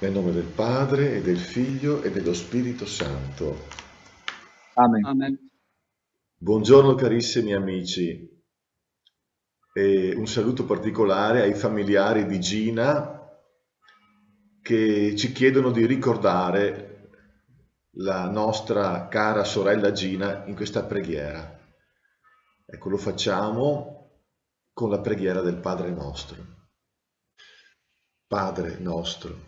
Nel nome del Padre e del Figlio e dello Spirito Santo. Amen. Amen. Buongiorno carissimi amici e un saluto particolare ai familiari di Gina che ci chiedono di ricordare la nostra cara sorella Gina in questa preghiera. Ecco, lo facciamo con la preghiera del Padre nostro. Padre nostro,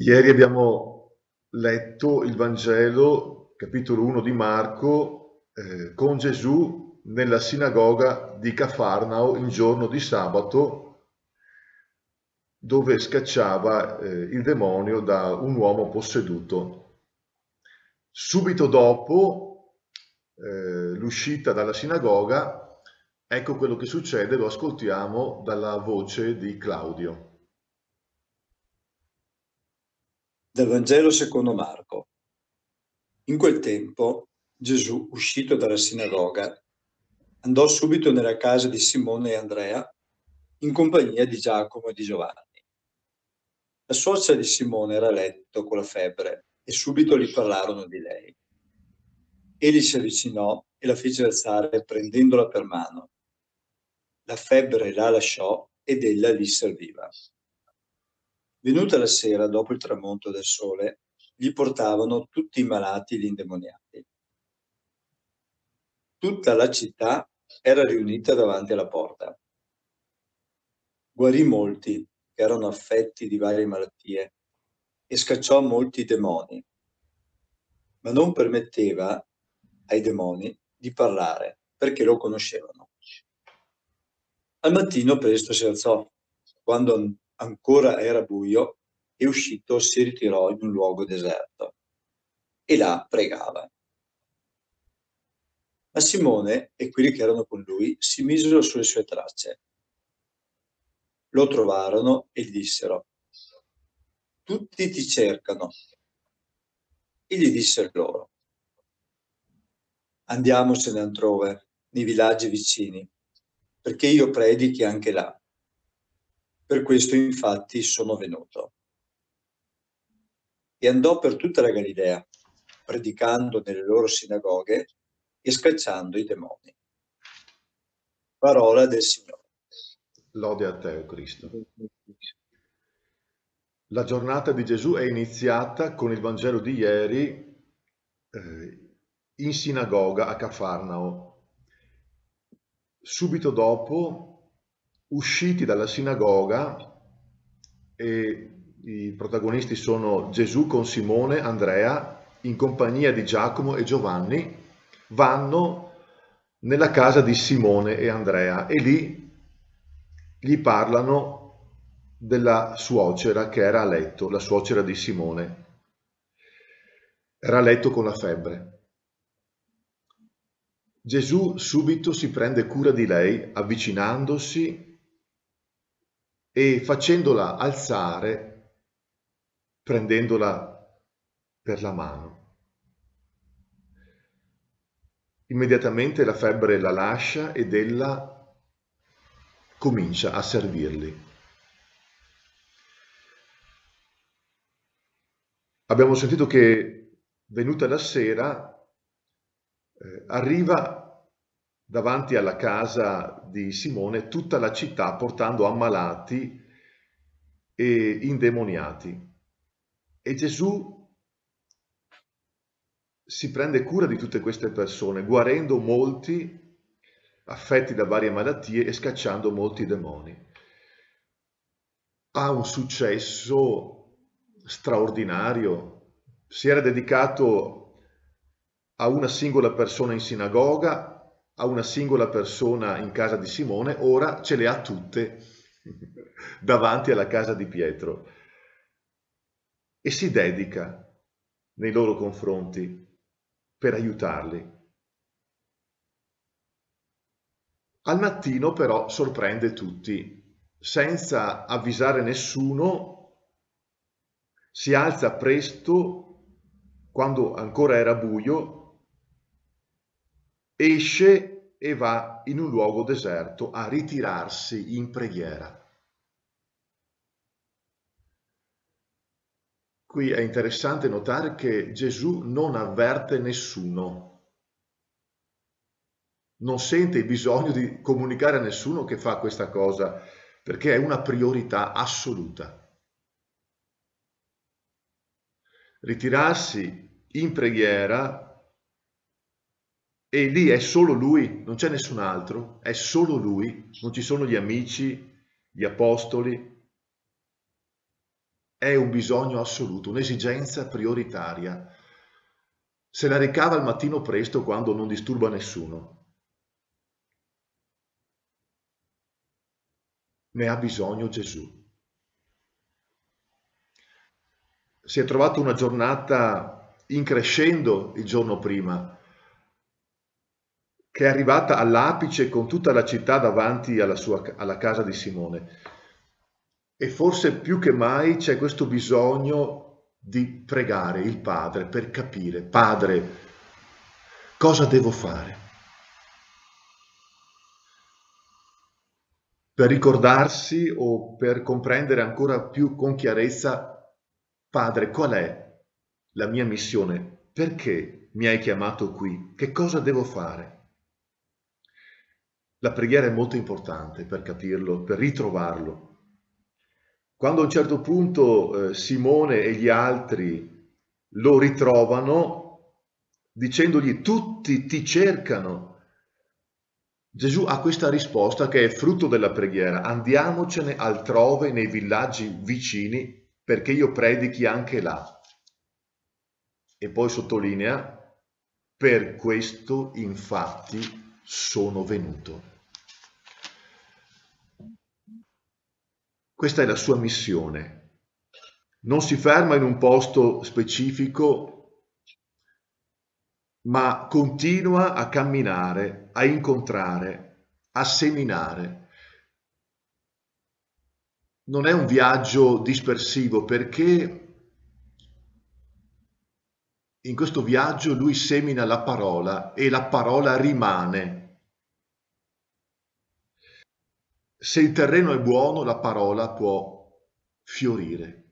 Ieri abbiamo letto il Vangelo, capitolo 1 di Marco, eh, con Gesù nella sinagoga di Cafarnao in giorno di sabato, dove scacciava eh, il demonio da un uomo posseduto. Subito dopo eh, l'uscita dalla sinagoga, ecco quello che succede, lo ascoltiamo dalla voce di Claudio. Dal Vangelo secondo Marco. In quel tempo Gesù, uscito dalla sinagoga, andò subito nella casa di Simone e Andrea in compagnia di Giacomo e di Giovanni. La suocera di Simone era a letto con la febbre e subito gli parlarono di lei. Egli si avvicinò e la fece alzare prendendola per mano. La febbre la lasciò ed ella gli serviva. Venuta la sera, dopo il tramonto del sole, gli portavano tutti i malati e gli indemoniati. Tutta la città era riunita davanti alla porta. Guarì molti che erano affetti di varie malattie e scacciò molti demoni, ma non permetteva ai demoni di parlare perché lo conoscevano. Al mattino presto si alzò, quando ancora era buio e uscito si ritirò in un luogo deserto e là pregava. Ma Simone e quelli che erano con lui si misero sulle sue tracce. Lo trovarono e gli dissero, tutti ti cercano. E gli disse loro, andiamosene altrove, nei villaggi vicini, perché io predichi anche là per questo infatti sono venuto. E andò per tutta la Galilea, predicando nelle loro sinagoghe e scacciando i demoni. Parola del Signore. Lode a te, Cristo. La giornata di Gesù è iniziata con il Vangelo di ieri eh, in sinagoga a Cafarnao. Subito dopo usciti dalla sinagoga e i protagonisti sono Gesù con Simone, Andrea, in compagnia di Giacomo e Giovanni, vanno nella casa di Simone e Andrea e lì gli parlano della suocera che era a letto, la suocera di Simone. Era a letto con la febbre. Gesù subito si prende cura di lei avvicinandosi e facendola alzare, prendendola per la mano. Immediatamente la febbre la lascia ed ella comincia a servirli. Abbiamo sentito che venuta la sera eh, arriva davanti alla casa di Simone tutta la città portando ammalati e indemoniati. E Gesù si prende cura di tutte queste persone, guarendo molti affetti da varie malattie e scacciando molti demoni. Ha un successo straordinario, si era dedicato a una singola persona in sinagoga, a una singola persona in casa di Simone, ora ce le ha tutte davanti alla casa di Pietro. e si dedica nei loro confronti per aiutarli. Al mattino però sorprende tutti, senza avvisare nessuno, si alza presto, quando ancora era buio, esce e va in un luogo deserto a ritirarsi in preghiera. Qui è interessante notare che Gesù non avverte nessuno, non sente il bisogno di comunicare a nessuno che fa questa cosa, perché è una priorità assoluta. Ritirarsi in preghiera e lì è solo lui, non c'è nessun altro, è solo lui, non ci sono gli amici, gli apostoli, è un bisogno assoluto, un'esigenza prioritaria. Se la ricava al mattino presto quando non disturba nessuno. Ne ha bisogno Gesù. Si è trovato una giornata increscendo il giorno prima, che è arrivata all'apice con tutta la città davanti alla, sua, alla casa di Simone e forse più che mai c'è questo bisogno di pregare il Padre per capire, Padre, cosa devo fare? Per ricordarsi o per comprendere ancora più con chiarezza, Padre, qual è la mia missione? Perché mi hai chiamato qui? Che cosa devo fare? La preghiera è molto importante per capirlo, per ritrovarlo. Quando a un certo punto eh, Simone e gli altri lo ritrovano dicendogli tutti ti cercano, Gesù ha questa risposta che è frutto della preghiera, andiamocene altrove nei villaggi vicini perché io predichi anche là. E poi sottolinea, per questo infatti sono venuto. Questa è la sua missione. Non si ferma in un posto specifico, ma continua a camminare, a incontrare, a seminare. Non è un viaggio dispersivo perché in questo viaggio lui semina la parola e la parola rimane Se il terreno è buono, la parola può fiorire.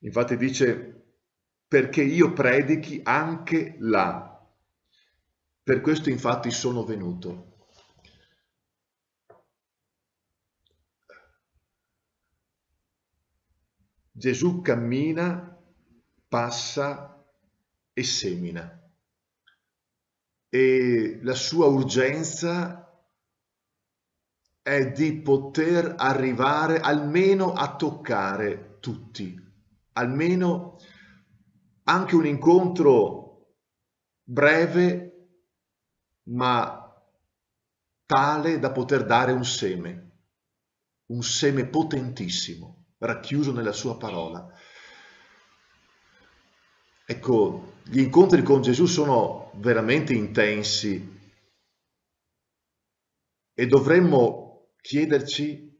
Infatti dice, perché io predichi anche là. Per questo infatti sono venuto. Gesù cammina, passa e semina. E la sua urgenza è di poter arrivare almeno a toccare tutti, almeno anche un incontro breve ma tale da poter dare un seme, un seme potentissimo, racchiuso nella sua parola. Ecco, gli incontri con Gesù sono veramente intensi e dovremmo chiederci,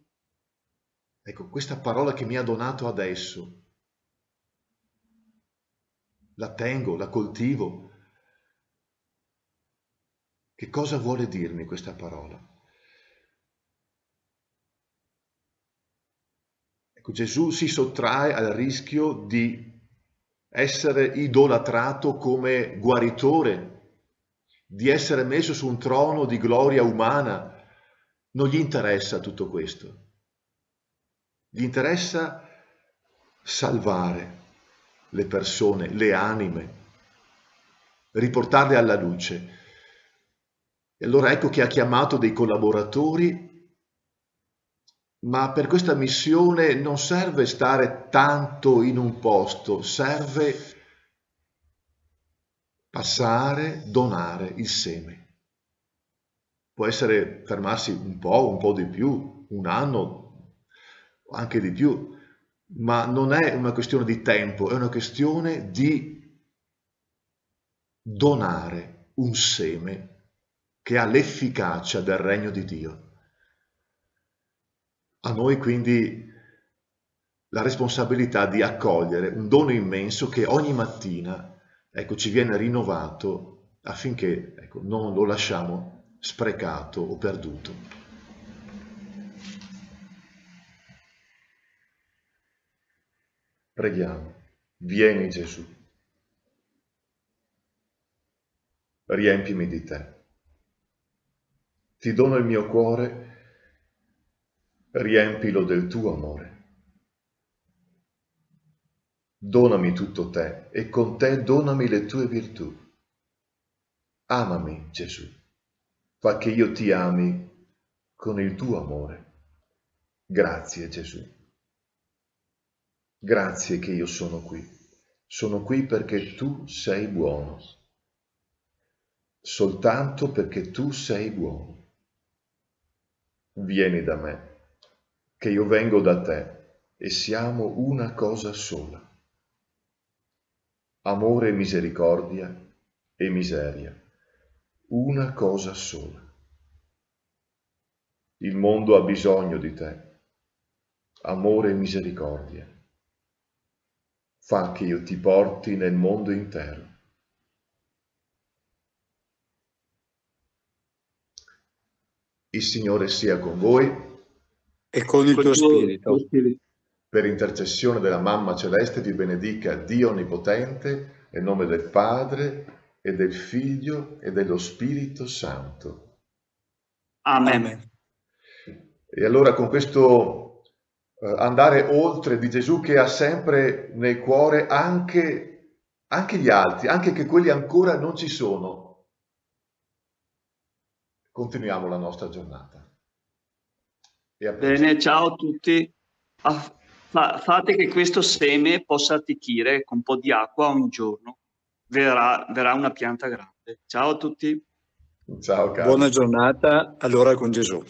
ecco, questa parola che mi ha donato adesso, la tengo, la coltivo. Che cosa vuole dirmi questa parola? Ecco, Gesù si sottrae al rischio di essere idolatrato come guaritore, di essere messo su un trono di gloria umana, non gli interessa tutto questo. Gli interessa salvare le persone, le anime, riportarle alla luce. E allora ecco che ha chiamato dei collaboratori, ma per questa missione non serve stare tanto in un posto, serve passare, donare il seme può essere fermarsi un po', un po' di più, un anno, anche di più, ma non è una questione di tempo, è una questione di donare un seme che ha l'efficacia del regno di Dio. A noi quindi la responsabilità di accogliere un dono immenso che ogni mattina ecco, ci viene rinnovato affinché ecco, non lo lasciamo sprecato o perduto. Preghiamo, vieni Gesù, riempimi di te. Ti dono il mio cuore, riempilo del tuo amore. Donami tutto te e con te donami le tue virtù. Amami, Gesù, fa che io ti ami con il tuo amore. Grazie, Gesù. Grazie che io sono qui. Sono qui perché tu sei buono. Soltanto perché tu sei buono. Vieni da me, che io vengo da te e siamo una cosa sola amore e misericordia e miseria, una cosa sola. Il mondo ha bisogno di te, amore e misericordia. Fa che io ti porti nel mondo intero. Il Signore sia con voi e con il tuo spirito per intercessione della Mamma Celeste vi benedica Dio Onnipotente, nel nome del Padre e del Figlio e dello Spirito Santo. Amen. E allora con questo eh, andare oltre di Gesù che ha sempre nel cuore anche, anche gli altri, anche che quelli ancora non ci sono, continuiamo la nostra giornata. Bene, ciao a tutti. Ah fa, fate che questo seme possa attecchire con un po' di acqua ogni giorno, verrà, verrà una pianta grande. Ciao a tutti. Ciao, caro. Buona giornata, allora con Gesù.